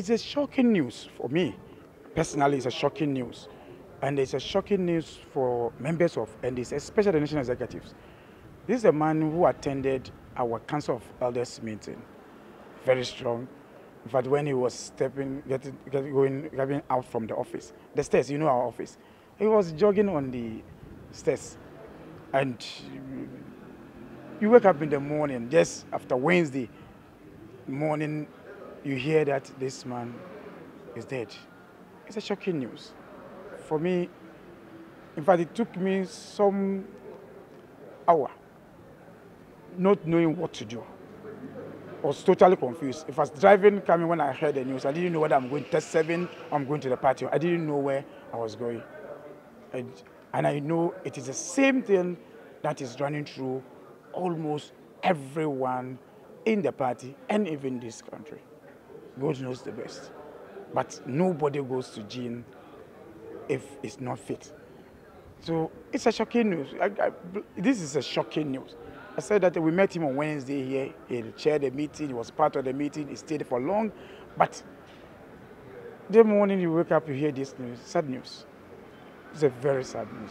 It's a shocking news for me. Personally, it's a shocking news. And it's a shocking news for members of NDC, especially the national executives. This is a man who attended our Council of Elders meeting. Very strong. Fact, when he was stepping, getting, getting, going, getting out from the office, the stairs, you know our office, he was jogging on the stairs. And you wake up in the morning, just after Wednesday morning, you hear that this man is dead. It's a shocking news. For me, in fact, it took me some hour not knowing what to do. I was totally confused. If I was driving, coming when I heard the news, I didn't know whether I'm going to test seven or I'm going to the party. I didn't know where I was going. And, and I know it is the same thing that is running through almost everyone in the party and even this country. God knows the best. But nobody goes to Gene if it's not fit. So it's a shocking news. I, I, this is a shocking news. I said that we met him on Wednesday here. He chaired the meeting. He was part of the meeting. He stayed for long. But the morning you wake up, you hear this news. Sad news. It's a very sad news.